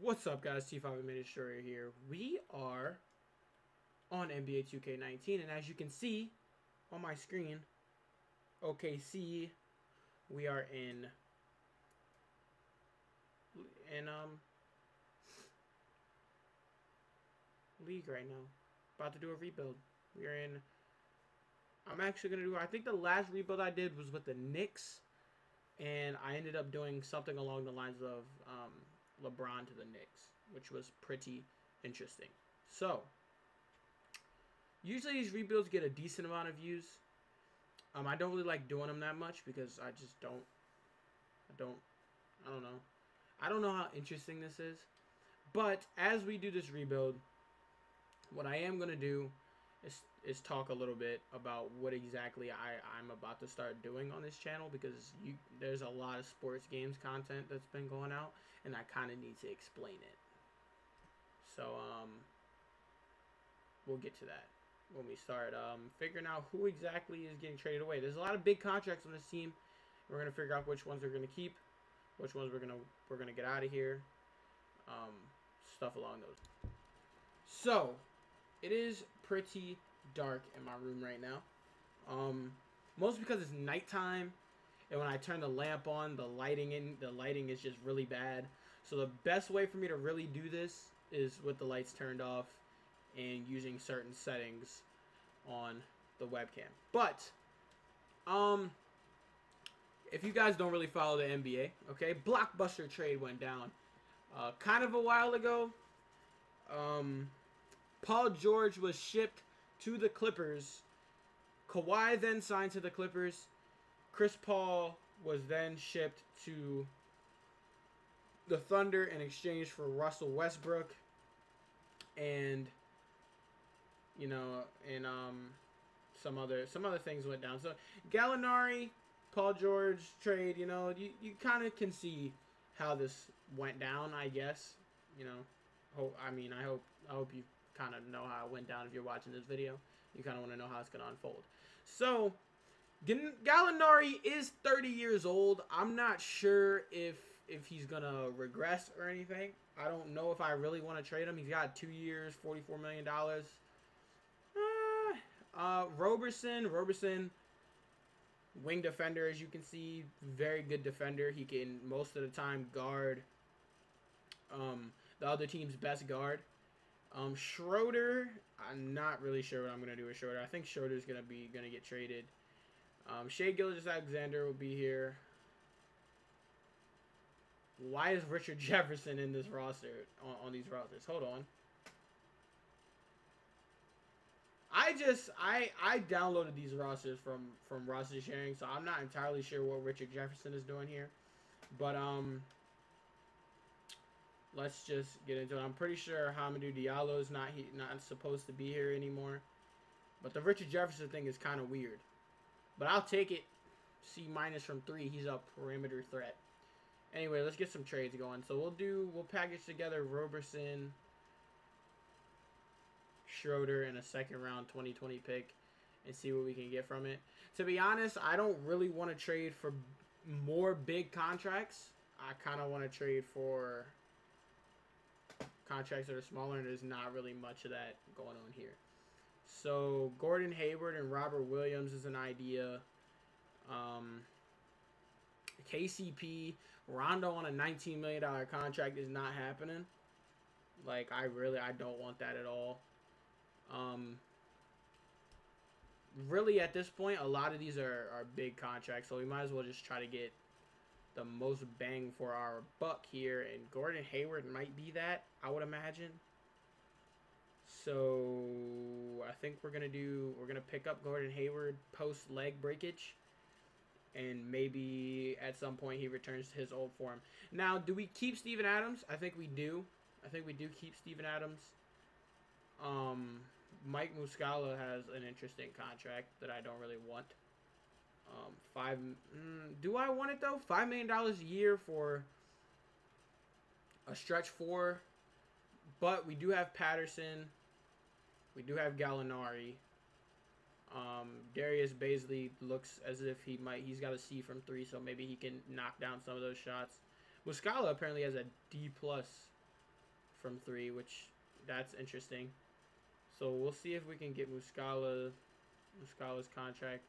What's up, guys? T5 Administrator here. We are on NBA 2K19, and as you can see on my screen, OKC, we are in in um league right now. About to do a rebuild. We are in. I'm actually gonna do. I think the last rebuild I did was with the Knicks, and I ended up doing something along the lines of um, LeBron to the Knicks, which was pretty interesting. So, usually these rebuilds get a decent amount of views. Um, I don't really like doing them that much because I just don't. I don't. I don't know. I don't know how interesting this is. But as we do this rebuild, what I am gonna do is is talk a little bit about what exactly I I'm about to start doing on this channel because you there's a lot of sports games content that's been going out and I kind of need to explain it. So um we'll get to that when we start um figuring out who exactly is getting traded away. There's a lot of big contracts on this team. We're gonna figure out which ones we're gonna keep, which ones we're gonna we're gonna get out of here. Um, stuff along those. So, it is pretty dark in my room right now. Um, mostly because it's nighttime, and when I turn the lamp on, the lighting in the lighting is just really bad. So the best way for me to really do this is with the lights turned off and using certain settings on the webcam. But, um, if you guys don't really follow the NBA, okay, blockbuster trade went down uh, kind of a while ago. Um, Paul George was shipped to the Clippers. Kawhi then signed to the Clippers. Chris Paul was then shipped to the Thunder in exchange for Russell Westbrook. And you know, and um some other some other things went down. So Gallinari, Paul George trade, you know, you, you kind of can see how this went down, I guess. You know, hope I mean, I hope I hope you kind of know how it went down if you're watching this video. You kind of want to know how it's going to unfold. So, Gallinari is 30 years old. I'm not sure if if he's to regress or anything. I don't know if I really want to trade him. He's got two years, $44 million. Uh, uh, Roberson, Roberson, wing defender, as you can see, very good defender. He can, most of the time, guard um, the other team's best guard. Um, Schroeder, I'm not really sure what I'm gonna do with Schroeder. I think Schroeder's gonna be gonna get traded. Um, Shai Gilgeous-Alexander will be here. Why is Richard Jefferson in this roster on, on these rosters? Hold on. I just I I downloaded these rosters from from roster sharing, so I'm not entirely sure what Richard Jefferson is doing here, but um let's just get into it. I'm pretty sure Hamidou Diallo is not he, not supposed to be here anymore. But the Richard Jefferson thing is kind of weird. But I'll take it. C minus from three. He's a perimeter threat. Anyway, let's get some trades going. So we'll do we'll package together Roberson, Schroeder, and a second round 2020 pick, and see what we can get from it. To be honest, I don't really want to trade for more big contracts. I kind of want to trade for contracts that are smaller, and there's not really much of that going on here. So Gordon Hayward and Robert Williams is an idea. Um, KCP, Rondo on a $19 million contract is not happening. Like, I really, I don't want that at all. Um, really, at this point, a lot of these are, are big contracts, so we might as well just try to get the most bang for our buck here, and Gordon Hayward might be that, I would imagine. So I think we're gonna do we're gonna pick up Gordon Hayward post leg breakage, and maybe at some point he returns to his old form. Now, do we keep Steven Adams? I think we do. I think we do keep Steven Adams. Um, Mike Muscala has an interesting contract that I don't really want. Um, five. Mm, do I want it though? Five million dollars a year for a stretch four, but we do have Patterson. We do have Gallinari. Um, Darius Bazley looks as if he might. He's got a C from three, so maybe he can knock down some of those shots. Muscala apparently has a D plus from three, which that's interesting. So we'll see if we can get Muscala, Muscala's contract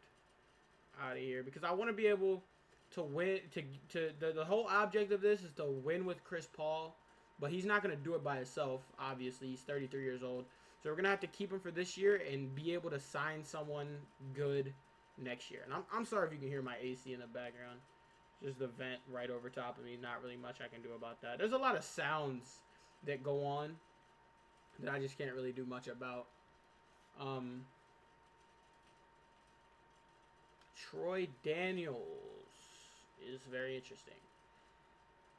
out of here because I want to be able to win. To to the, the whole object of this is to win with Chris Paul, but he's not gonna do it by himself. Obviously, he's 33 years old, so we're gonna have to keep him for this year and be able to sign someone good next year. And I'm I'm sorry if you can hear my AC in the background. Just the vent right over top of me. Not really much I can do about that. There's a lot of sounds that go on that I just can't really do much about. Um, Troy Daniels is very interesting.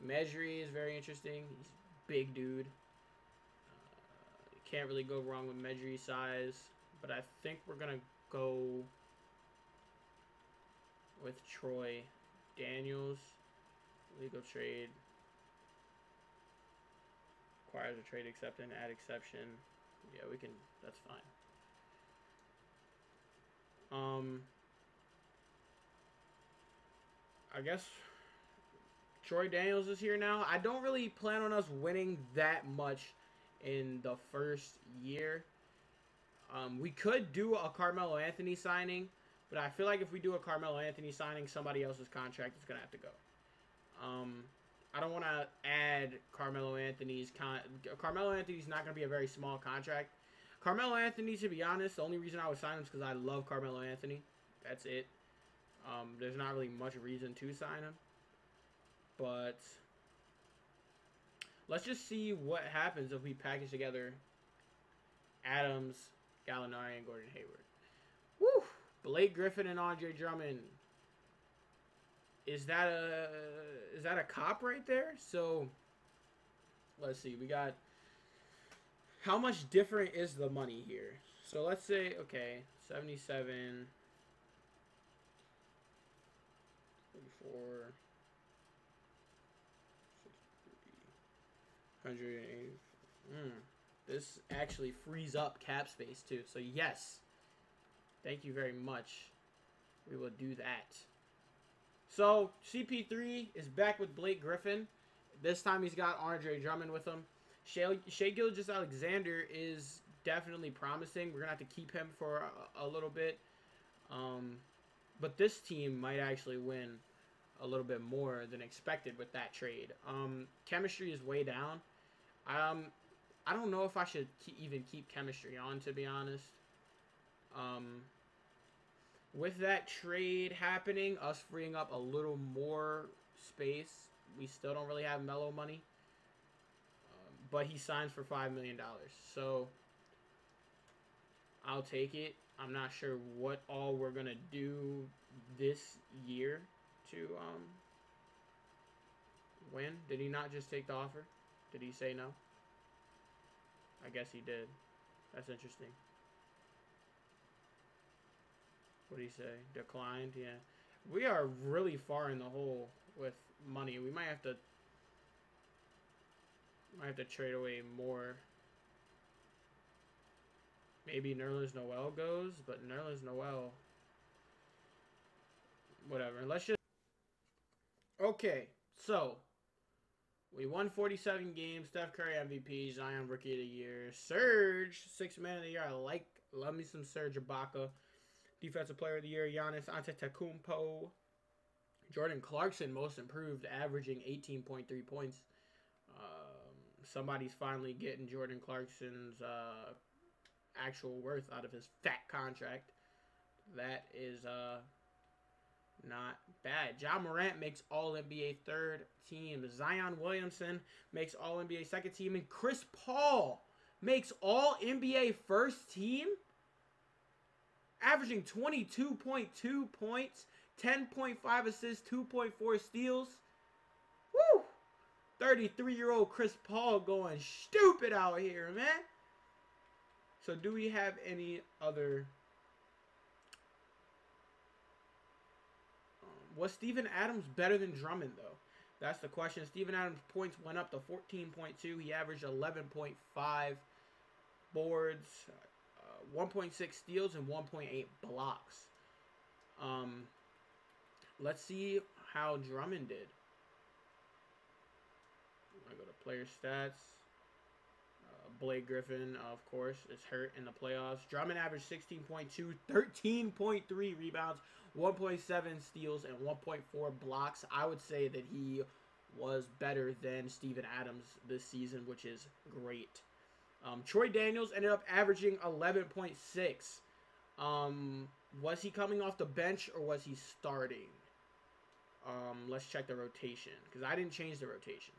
Mejri is very interesting. He's big dude. Can't really go wrong with Mejri size, but I think we're gonna go with Troy Daniels. Legal trade requires a trade acceptance, add exception. Yeah, we can. That's fine. Um, I guess Troy Daniels is here now. I don't really plan on us winning that much in the first year. Um, we could do a Carmelo Anthony signing, but I feel like if we do a Carmelo Anthony signing, somebody else's contract is gonna have to go. Um, I don't want to add Carmelo Anthony's con. Carmelo Anthony's not going to be a very small contract. Carmelo Anthony, to be honest, the only reason I would sign him is because I love Carmelo Anthony. That's it. Um, there's not really much reason to sign him. But let's just see what happens if we package together Adams, Gallinari, and Gordon Hayward. Woo! Blake Griffin and Andre Drummond is that a is that a cop right there? So let's see. We got how much different is the money here? So let's say okay, 77 44 180 mm, this actually frees up cap space too. So yes. Thank you very much. We will do that. So CP3 is back with Blake Griffin. This time he's got Andre Drummond with him. Shea, Shai Gilgeous Alexander is definitely promising. We're gonna have to keep him for a, a little bit. Um, but this team might actually win a little bit more than expected with that trade. Um, chemistry is way down. Um, I don't know if I should keep, even keep chemistry on to be honest. Um, with that trade happening, us freeing up a little more space, we still don't really have Melo money. Um, but he signs for $5 million. So I'll take it. I'm not sure what all we're going to do this year to um, win. Did he not just take the offer? Did he say no? I guess he did. That's interesting. What do you say? Declined? Yeah. We are really far in the hole with money. We might have to might have to trade away more. Maybe Nerlens Noel goes, but Nerlens Noel whatever. Let's just Okay, so we won 47 games. Steph Curry MVP, Zion Rookie of the Year, Serge Six Man of the Year. I like, love me some Serge Ibaka. Defensive Player of the Year, Giannis Antetokounmpo. Jordan Clarkson, most improved, averaging 18.3 points. Um, somebody's finally getting Jordan Clarkson's uh, actual worth out of his fat contract. That is uh, not bad. Ja Morant makes All NBA third team. Zion Williamson makes All NBA second team. And Chris Paul makes All NBA first team? averaging 22.2 points, 10.5 assists, 2.4 steals. Woo! 33 year old Chris Paul going stupid out here, man. So, do we have any other. Was Steven Adams better than Drummond, though? That's the question. Steven Adams' points went up to 14.2. He averaged 11.5 boards, 1.6 steals and 1.8 blocks. Um, let's see how Drummond did. I go to player stats. Blake Griffin, of course, is hurt in the playoffs. Drummond averaged 16.2, 13.3 rebounds, 1.7 steals, and 1.4 blocks. I would say that he was better than Steven Adams this season, which is great. Um, Troy Daniels ended up averaging 11.6. Um, was he coming off the bench or was he starting? Um, let's check the rotation because I didn't change the rotation.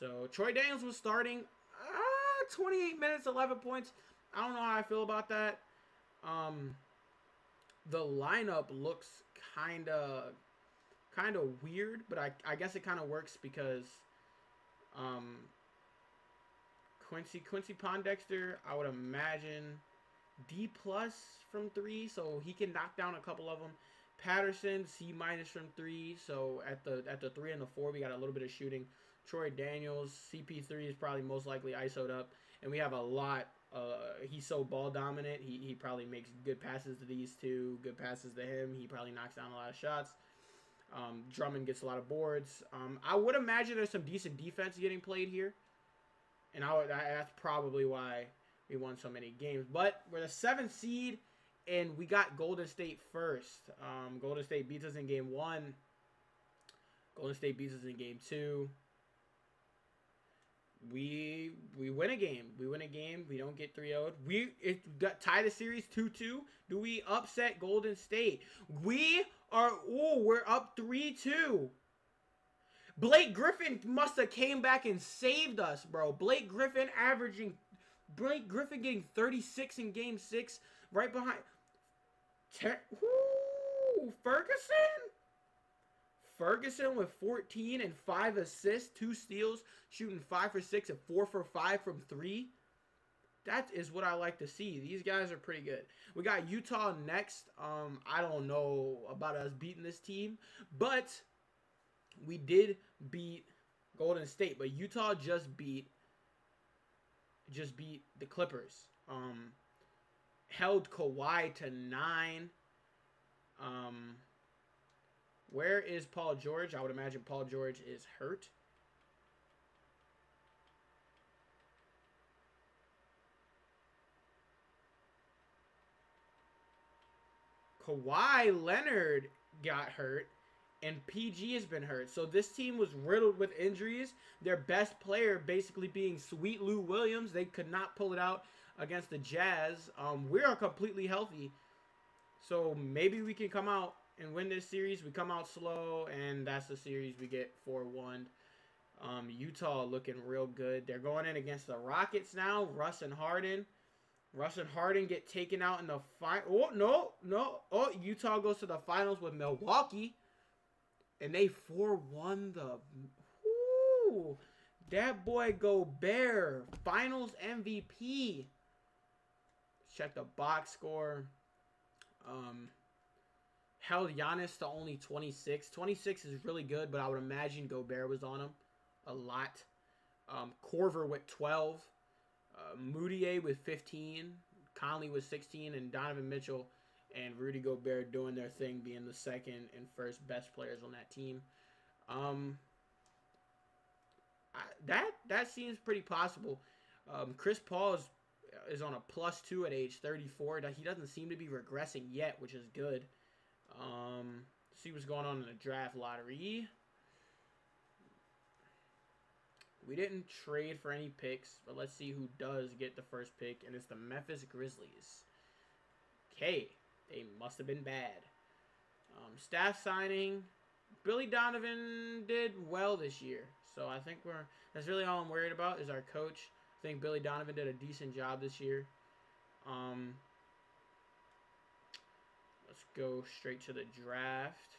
So Troy Daniels was starting. Uh, 28 minutes, 11 points. I don't know how I feel about that. Um, the lineup looks kind of kind of weird, but I, I guess it kind of works because um, Quincy Quincy Pondexter, I would imagine D plus from three, so he can knock down a couple of them. Patterson C minus from three, so at the at the three and the four, we got a little bit of shooting. Troy Daniels CP3 is probably most likely isoed up, and we have a lot. Uh, he's so ball dominant. He he probably makes good passes to these two, good passes to him. He probably knocks down a lot of shots. Um, Drummond gets a lot of boards. Um, I would imagine there's some decent defense getting played here, and I would, that's probably why we won so many games. But we're the seventh seed, and we got Golden State first. Um, Golden State beats us in game one. Golden State beats us in game two. We we win a game. We win a game. We don't get 3 0 We it tie the series 2 2. Do we upset Golden State? We are oh, we're up 3 2. Blake Griffin must have came back and saved us, bro. Blake Griffin averaging Blake Griffin getting 36 in game 6 right behind Ter- Woo, Ferguson? Ferguson with 14 and 5 assists, 2 steals, shooting 5 for 6 and 4 for 5 from 3. That is what I like to see. These guys are pretty good. We got Utah next. Um, I don't know about us beating this team, but we did beat Golden State. But Utah just beat just beat the Clippers. Um, held Kawhi to nine. Um, where is Paul George? I would imagine Paul George is hurt. Kawhi Leonard got hurt, and PG has been hurt. So this team was riddled with injuries. Their best player basically being Sweet Lou Williams. They could not pull it out against the Jazz. Um, we are completely healthy. So maybe we can come out and win this series. We come out slow, and that's the series we get 4-1. Um, Utah looking real good. They're going in against the Rockets now. Russ and Harden. Russ and Harden get taken out in the final. Oh, no, no. Oh, Utah goes to the finals with Milwaukee. And they 4-1 the... Ooh, that boy Gobert. Finals MVP. Check the box score. Um, held Giannis to only 26. 26 is really good, but I would imagine Gobert was on him a lot. Um, Korver with 12. Uh, Mudiay with 15. Conley with 16. And Donovan Mitchell and Rudy Gobert doing their thing, being the second and first best players on that team. Um, I, that that seems pretty possible. Um, Chris Paul is is on a plus two at age 34. He doesn't seem to be regressing yet, which is good. Um, see what's going on in the draft lottery. We didn't trade for any picks, but let's see who does get the first pick, and it's the Memphis Grizzlies. Okay, they must have been bad. Um, staff signing, Billy Donovan did well this year, so I think we're that's really all I'm worried about is our coach. I think Billy Donovan did a decent job this year. Um, let's go straight to the draft.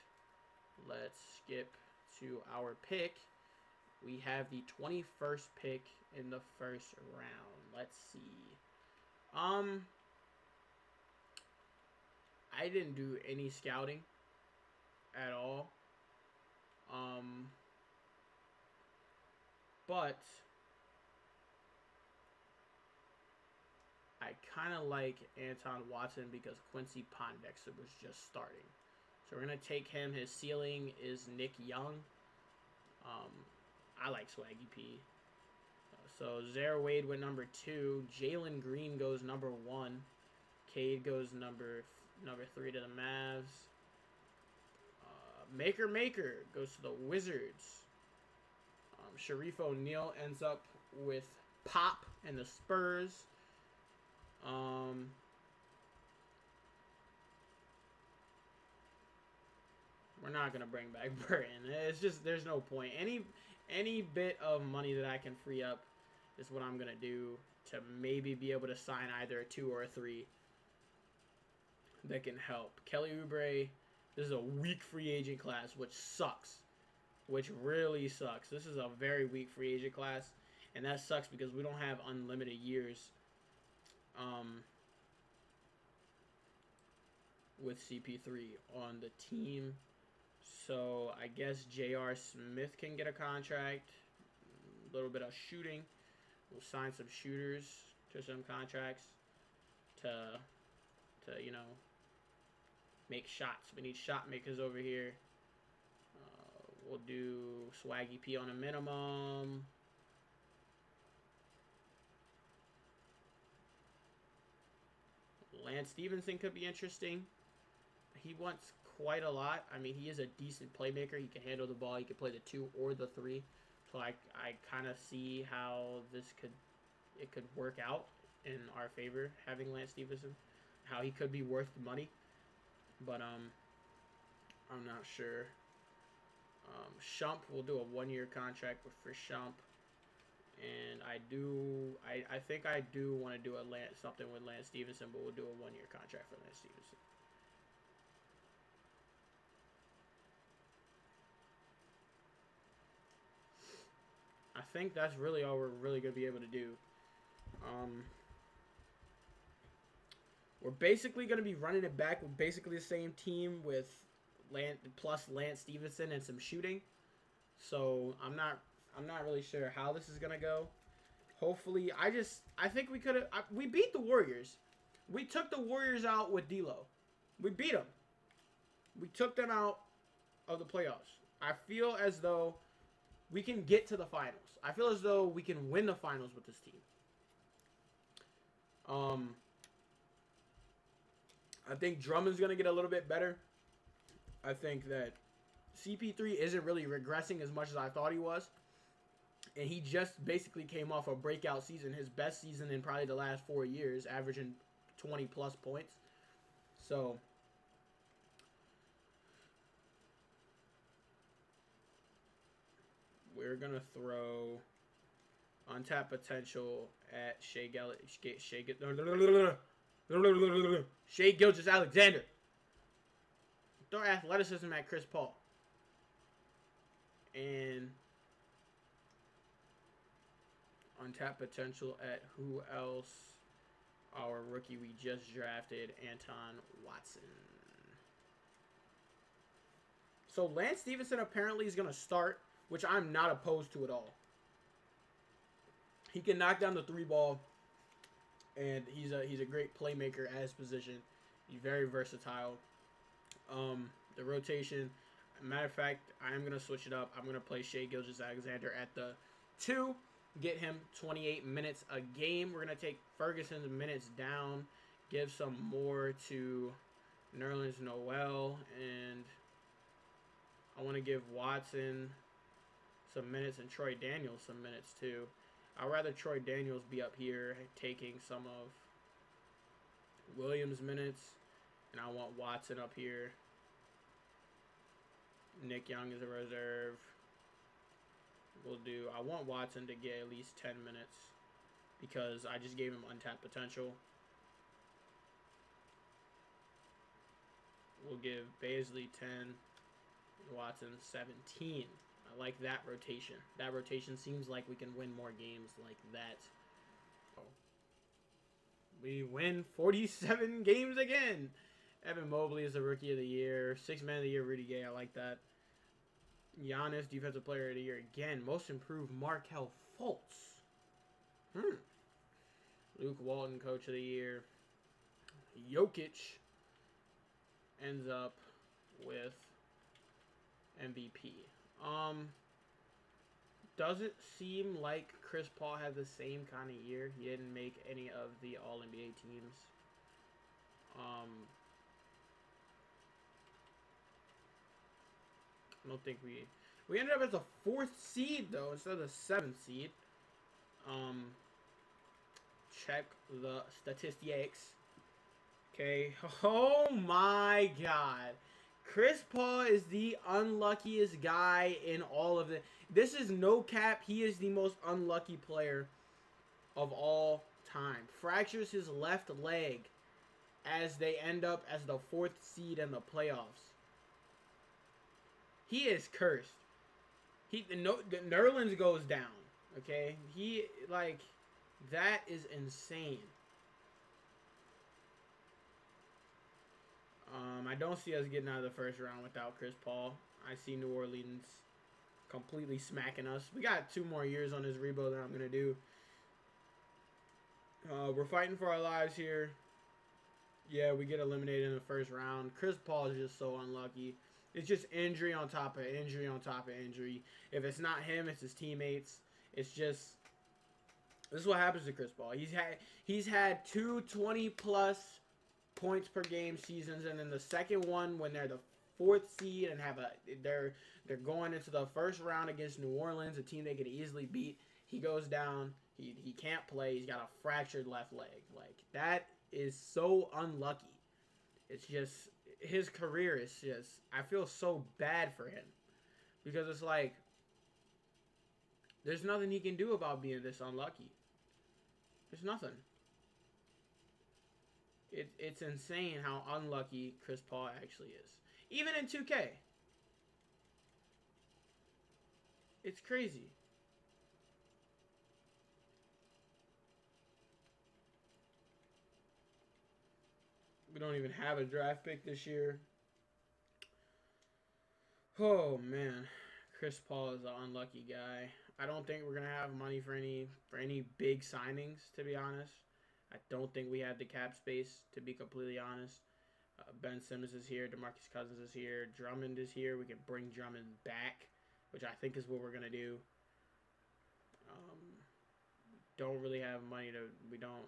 Let's skip to our pick. We have the 21st pick in the first round. Let's see. Um, I didn't do any scouting at all. Um, but I kind of like Anton Watson because Quincy Pondexter was just starting. So we're going to take him. His ceiling is Nick Young. Um, I like Swaggy P. So Zaire Wade went number two. Jalen Green goes number one. Cade goes number number three to the Mavs. Uh, Maker Maker goes to the Wizards. Um, Shareef O'Neal ends up with Pop and the Spurs. Um, we're not gonna bring back Burton. It's just there's no point. Any any bit of money that I can free up is what I'm gonna do to maybe be able to sign either a two or a three that can help. Kelly Oubre, this is a weak free agent class, which sucks. Which really sucks. This is a very weak free agent class, and that sucks because we don't have unlimited years. Um, with CP3 on the team. So I guess J.R. Smith can get a contract. A little bit of shooting. We'll sign some shooters to some contracts to, to you know, make shots. We need shot makers over here. Uh, we'll do Swaggy P on a minimum. Lance Stephenson could be interesting. He wants quite a lot. I mean, he is a decent playmaker. He can handle the ball. He can play the two or the three. So I, I kind of see how this could it could work out in our favor having Lance Stephenson. How he could be worth the money, but um, I'm not sure. Um, Shump will do a one-year contract for Shump, and I do I, I think I do want to do a Lance something with Lance Stephenson, but we'll do a one-year contract for Lance Stephenson. I think that's really all we're really going to be able to do. Um, we're basically going to be running it back with basically the same team with Lance, plus Lance Stephenson and some shooting. So I'm not I'm not really sure how this is to go. Hopefully, I just I think we could have we beat the Warriors. We took the Warriors out with D'Lo. We beat them. We took them out of the playoffs. I feel as though we can get to the finals. I feel as though we can win the finals with this team. Um, I think Drummond's going to get a little bit better. I think that CP3 isn't really regressing as much as I thought he was. And he just basically came off a breakout season, his best season in probably the last four years, averaging 20 plus points. So we're gonna throw untapped potential at Shea Gell Shea, Shea, Shai Gilgeous Alexander. Throw athleticism at Chris Paul. And untapped potential at who else? Our rookie we just drafted, Anton Watson. So Lance Stephenson apparently is going to start which I'm not opposed to at all. He can knock down the three ball, and he's a he's a great playmaker at his position. He's very versatile. Um, the rotation. Matter of fact, I am gonna switch it up. I'm gonna play Shai Gilgeous Alexander at the two. Get him 28 minutes a game. We're gonna take Ferguson's minutes down. Give some more to Nerlens Noel, and I want to give Watson some minutes and Troy Daniels some minutes too. I'd rather Troy Daniels be up here taking some of Williams' minutes, and I want Watson up here. Nick Young is a reserve. We'll do. I want Watson to get at least 10 minutes because I just gave him untapped potential. We'll give Bazley 10, Watson 17 I like that rotation. That rotation seems like we can win more games like that. We win 47 games again. Evan Mobley is the rookie of the year. Six man of the year, Rudy Gay. I like that. Giannis, defensive player of the year again. Most improved, Markelle Fultz. Hmm. Luke Walton, coach of the year. Jokic ends up with MVP. Um, does it seem like Chris Paul had the same kind of year. He didn't make any of the All NBA teams. Um, I don't think we we ended up as a fourth seed though instead of the seventh seed. Um, check the statistics. Okay. Oh my God. Chris Paul is the unluckiest guy in all of it. This is no cap. He is the most unlucky player of all time. Fractures his left leg as they end up as the fourth seed in the playoffs. He is cursed. He the, no, the Nerlens goes down. Okay, he like that is insane. Um, I don't see us getting out of the first round without Chris Paul. I see New Orleans completely smacking us. We got two more years on this rebuild that I'm gonna do. Uh, we're fighting for our lives here. Yeah, we get eliminated in the first round. Chris Paul is just so unlucky. It's just injury on top of injury on top of injury. If it's not him, it's his teammates. It's just this is what happens to Chris Paul. He's had he's had two 20 plus points per game seasons, and then the second one when they're the fourth seed and have a they're they're going into the first round against New Orleans, a team they could easily beat. He goes down. He he can't play. He's got a fractured left leg. Like that is so unlucky. It's just his career is just I feel so bad for him because it's like there's nothing he can do about being this unlucky. There's nothing. It, it's insane how unlucky Chris Paul actually is. Even in 2K. It's crazy. We don't even have a draft pick this year. Oh man, Chris Paul is an unlucky guy. I don't think we're gonna have money for any for any big signings. To be honest, I don't think we have the cap space. To be completely honest, uh, Ben Simmons is here. Demarcus Cousins is here. Drummond is here. We can bring Drummond back, which I think is what we're gonna do. Um, don't really have money to. We don't.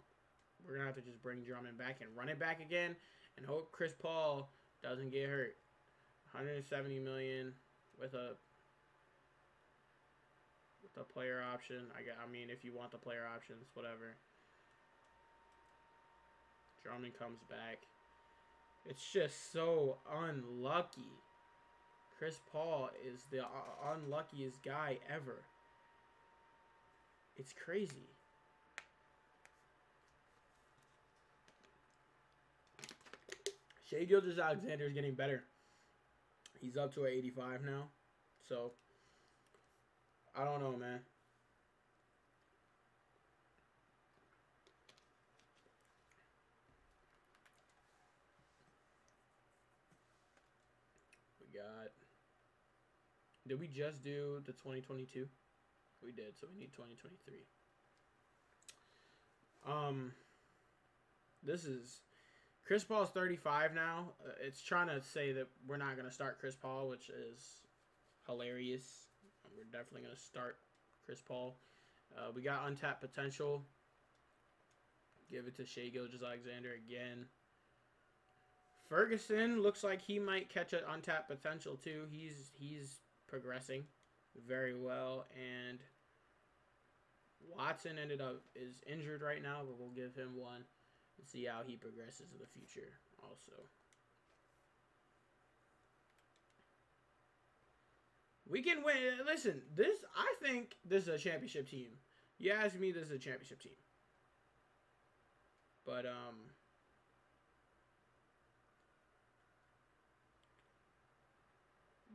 We're gonna have to just bring Drummond back and run it back again, and hope Chris Paul doesn't get hurt. 170 million with a with a player option. I, got, I mean, if you want the player options, whatever. Drummond comes back. It's just so unlucky. Chris Paul is the unluckiest guy ever. It's crazy. Shai Gilgeous-Alexander is getting better. He's up to 85 now. So I don't know, man. We got. Did we just do the 2022? We did, so we need 2023. Um, this is Chris Paul's 35 now. Uh, it's trying to say that we're not going to start Chris Paul, which is hilarious. We're definitely going to start Chris Paul. Uh, we got untapped potential. Give it to Shai Gilgeous-Alexander again. Ferguson looks like he might catch an untapped potential too. He's he's progressing very well, and Watson ended up is injured right now, but we'll give him one and see how he progresses in the future also. We can win. Listen, this I think this is a championship team. You ask me, this is a championship team. But um,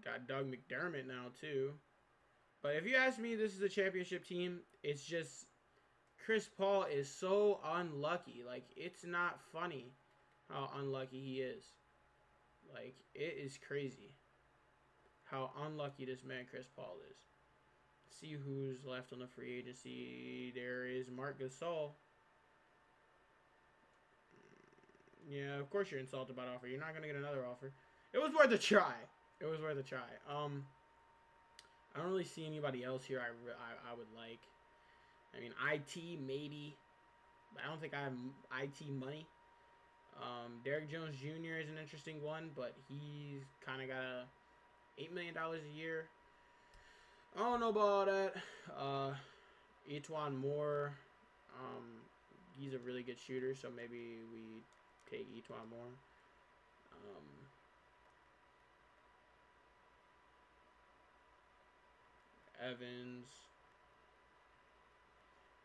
got Doug McDermott now too. But if you ask me, this is a championship team. It's just Chris Paul is so unlucky. Like it's not funny how unlucky he is. Like it is crazy how unlucky this man Chris Paul is. See who's left on the free agency. There is Marc Gasol. Yeah, of course you're insulted about offer. You're not gonna get another offer. It was worth a try. It was worth a try. Um, I don't really see anybody else here. I, I, I would like. I mean, IT maybe, I don't think I have IT money. Um, Derrick Jones Jr. is an interesting one, but he's kind of got a eight million dollars a year. I don't know about that. Uh, E'Twaun Moore, um, he's a really good shooter, so maybe we take E'Twaun Moore. Um, Evans.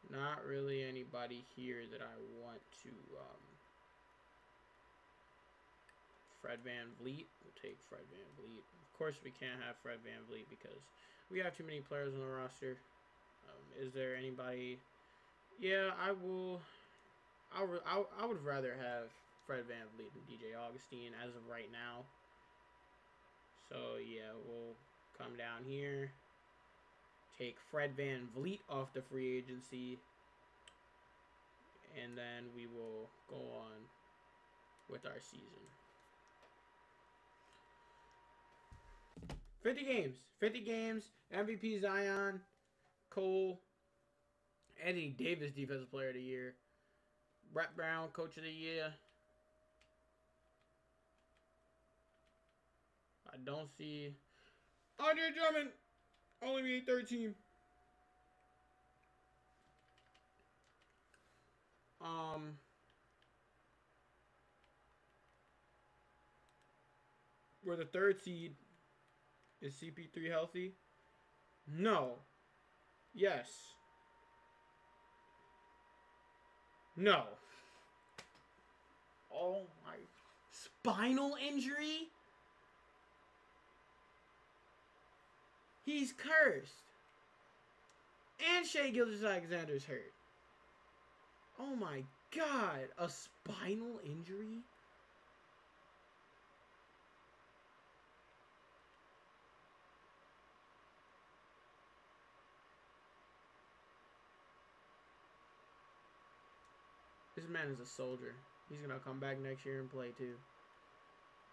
Not really anybody here that I want to. Um, Fred Van Vliet. We'll take Fred Van Vliet. Of course, we can't have Fred VanVleet because we have too many players on the roster. Um, is there anybody? Yeah, I will. I, I, I would rather have Fred VanVleet than DJ Augustin as of right now. So, yeah, we'll come down here take Fred VanVleet off the free agency. And then we will go on with our season. 50 games. 50 games. MVP Zion. Cole. Eddie Davis, Defensive Player of the Year. Brett Brown, Coach of the Year. I don't see Andre Drummond. Only made 13. Um. We're the third seed. Is CP3 healthy? No. Yes. No. Oh my. Spinal injury? He's cursed. And Shai Gilgeous-Alexander's hurt. Oh my god. A spinal injury? This man is a soldier. He's going to come back next year and play too.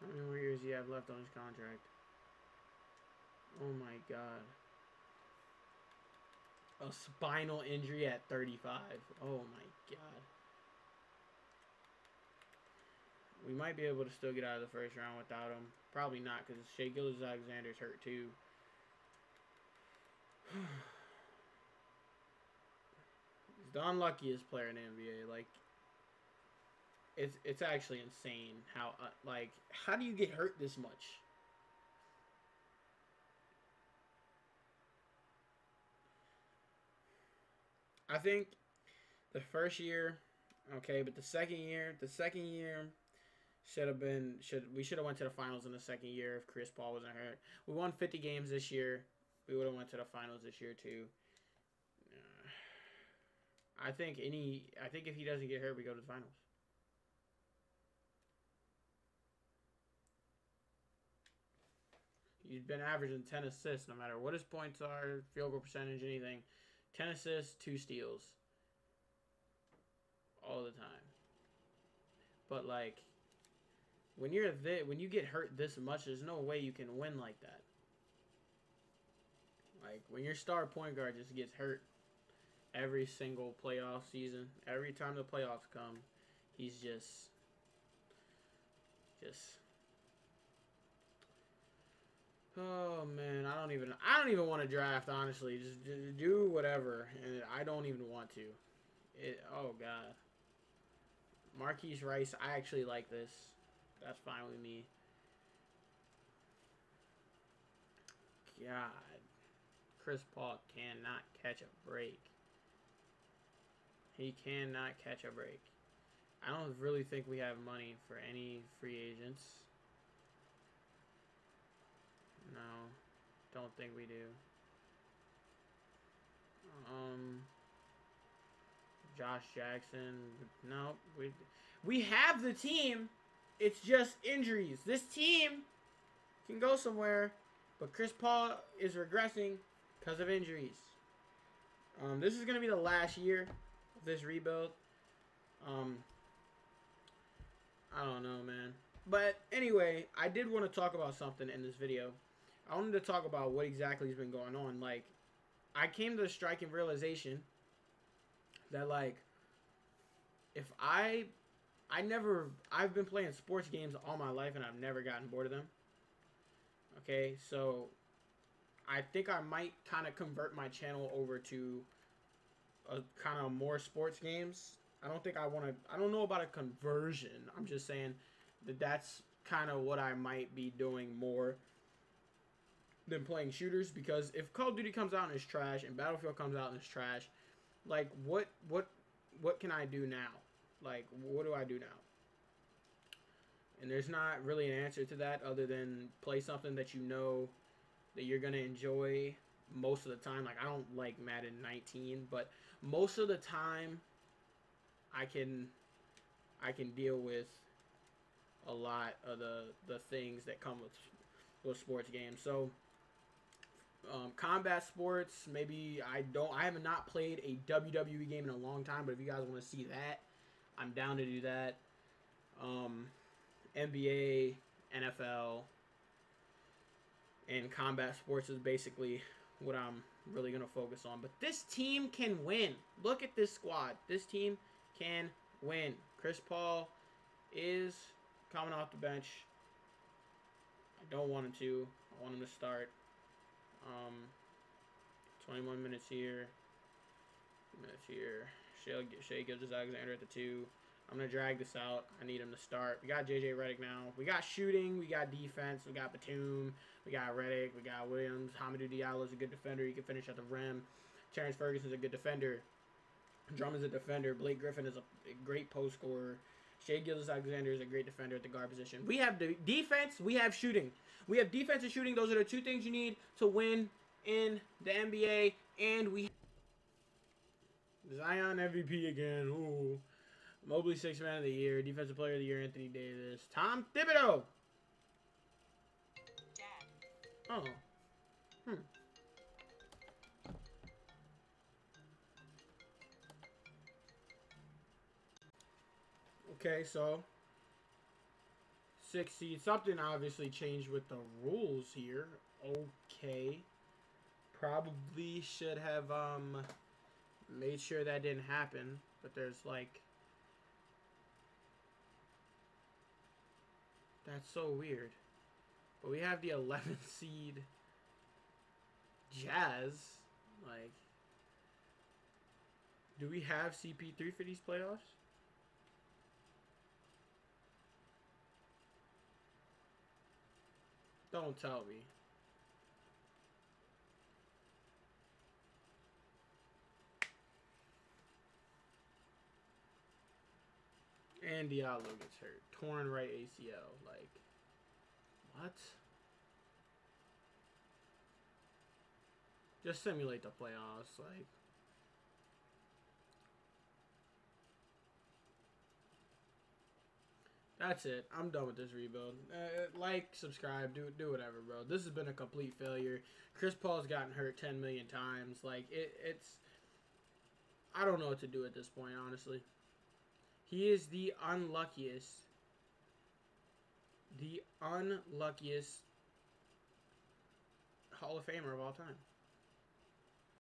How many more years do you have left on his contract? Oh my god. A spinal injury at 35. Oh my god. We might be able to still get out of the first round without him. Probably not because Shai Gilgeous-Alexander's hurt too. He's the unluckiest player in NBA. Like, it's it's actually insane how uh, like how do you get hurt this much? I think the first year, okay, but the second year, the second year should have been should we should have went to the finals in the second year if Chris Paul wasn't hurt. We won 50 games this year. We would have went to the finals this year too. I think any I think if he doesn't get hurt, we go to the finals. He's been averaging 10 assists no matter what his points are, field goal percentage, anything. 10 assists, 2 steals. All the time. But like when you're th- when you get hurt this much, there's no way you can win like that. Like when your star point guard just gets hurt every single playoff season, every time the playoffs come, he's just just Oh man, I don't even I don't even want to draft honestly. Just, just do whatever, and I don't even want to. It oh god. Marquise Rice, I actually like this. That's fine with me. God. Chris Paul cannot catch a break. He cannot catch a break. I don't really think we have money for any free agents. No, don't think we do. Um, Josh Jackson. No, we we have the team. It's just injuries. This team can go somewhere, but Chris Paul is regressing because of injuries. Um, this is to be the last year of this rebuild. Um, I don't know, man. But anyway, I did want to talk about something in this video. I wanted to talk about what exactly has been going on. Like, I came to the striking realization that like if I I never I've been playing sports games all my life and I've never gotten bored of them. Okay, so I think I might kind of convert my channel over to a kind of more sports games. I don't think I want to I don't know about a conversion. I'm just saying that that's kind of what I might be doing more than playing shooters because if Call of Duty comes out and is trash and Battlefield comes out and is trash, like what what what can I do now? Like what do I do now? And there's not really an answer to that other than play something that you know that you're gonna enjoy most of the time. Like I don't like Madden 19, but most of the time I can I can deal with a lot of the the things that come with with sports games. So um, combat sports, maybe I don't. I have not played a WWE game in a long time, but if you guys want to see that, I'm down to do that. Um, NBA, NFL, and combat sports is basically what I'm really gonna focus on. But this team can win. Look at this squad. This team can win. Chris Paul is coming off the bench. I don't want him to. I want him to start. Um, 21 minutes here. Minutes here. Shai, Shai Gilgeous-Alexander at the two. I'm going to drag this out. I need him to start. We got J.J. Redick now. We got shooting. We got defense. We got Batum. We got Redick. We got Williams. Hamidou Diallo is a good defender. He can finish at the rim. Terrence Ferguson is a good defender. Drummond's a defender. Blake Griffin is a great post scorer. Shai Gilgeous-Alexander is a great defender at the guard position. We have the defense. We have shooting. We have defense and shooting. Those are the two things you need to win in the NBA. And we Zion MVP again. Ooh. Mobley six man of the year, defensive player of the year, Anthony Davis, Tom Thibodeau. Dad. Oh. Hmm. Okay, so six seed. Something obviously changed with the rules here. Okay. Probably should have um made sure that didn't happen. But there's like That's so weird. But we have the 11th seed Jazz. Like, do we have CP3 for these playoffs? Don't tell me. And Diallo gets hurt. Torn right ACL. Like, what? Just simulate the playoffs. Like, That's it. I'm done with this rebuild. Uh, like, subscribe, do do whatever, bro. This has been a complete failure. Chris Paul's gotten hurt 10 million times. Like it, it's I don't know what to do at this point, honestly. He is the unluckiest the unluckiest Hall of Famer of all time.